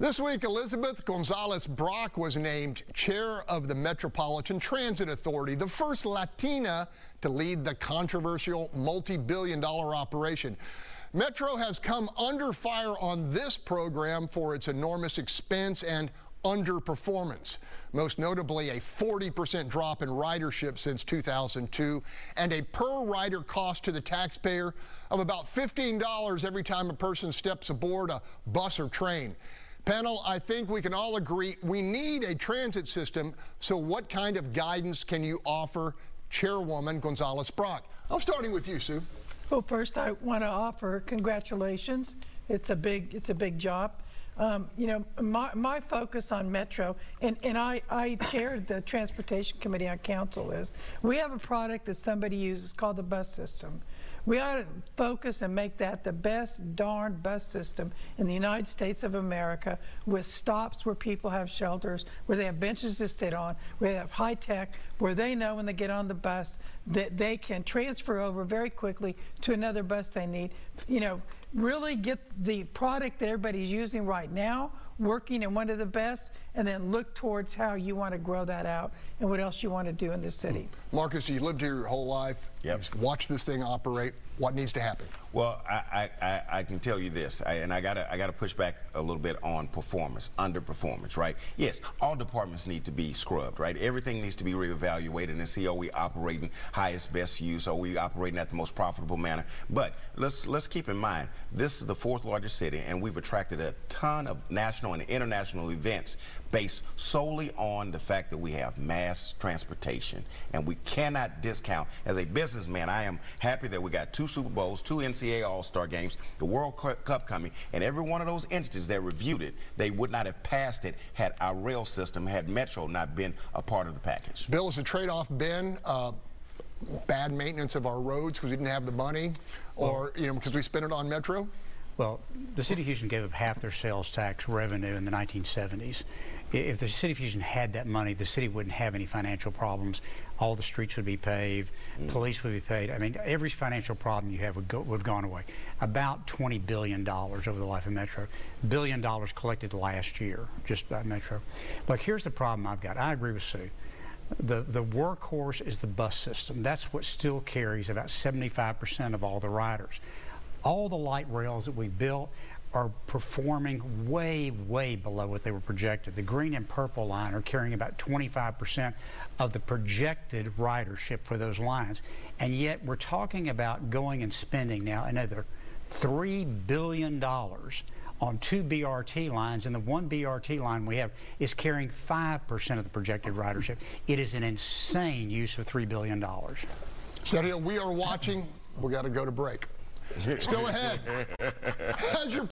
This week, Elizabeth Gonzalez Brock was named chair of the Metropolitan Transit Authority, the first Latina to lead the controversial multi-billion dollar operation. Metro has come under fire on this program for its enormous expense and underperformance. Most notably, a 40% drop in ridership since 2002 and a per rider cost to the taxpayer of about $15 every time a person steps aboard a bus or train. Panel, I think we can all agree we need a transit system. So what kind of guidance can you offer Chairwoman Gonzalez Brock? I'm starting with you, Sue. Well, first I want to offer congratulations. It's a big, it's a big job. Um, you know, my, my focus on Metro, and, and I, I chaired the Transportation Committee on Council is, we have a product that somebody uses called the bus system. We ought to focus and make that the best darn bus system in the United States of America with stops where people have shelters, where they have benches to sit on, where they have high tech, where they know when they get on the bus that they can transfer over very quickly to another bus they need. You know, really get the product that everybody's using right now working in one of the best and then look towards how you want to grow that out and what else you want to do in the city. Marcus, you lived here your whole life. Yep. You've watched this thing operate. What needs to happen? Well, I, I, I can tell you this, I, and I gotta I gotta push back a little bit on performance, underperformance, right? Yes, all departments need to be scrubbed, right? Everything needs to be reevaluated and see are we operating highest best use, are we operating at the most profitable manner? But let's let's keep in mind this is the fourth largest city, and we've attracted a ton of national and international events based solely on the fact that we have mass transportation, and we cannot discount. As a businessman, I am happy that we got two Super Bowls, two NCAA All-Star games, the World Cup coming, and every one of those entities that reviewed it, they would not have passed it had our rail system, had Metro not been a part of the package. Bill, has the trade-off been uh, bad maintenance of our roads because we didn't have the money, or you know because we spent it on Metro? Well, the city of Houston gave up half their sales tax revenue in the 1970s. If the city of Houston had that money, the city wouldn't have any financial problems. All the streets would be paved, mm. police would be paid. I mean, every financial problem you have would, go, would have gone away. About $20 billion over the life of Metro. Billion dollars collected last year just by Metro. Look, here's the problem I've got. I agree with Sue the, the workhorse is the bus system. That's what still carries about 75% of all the riders all the light rails that we built are performing way, way below what they were projected. The green and purple line are carrying about 25% of the projected ridership for those lines. And yet we're talking about going and spending now another $3 billion on two BRT lines, and the one BRT line we have is carrying 5% of the projected ridership. It is an insane use of $3 billion. Sergio, we are watching. We got to go to break. Still ahead. Has your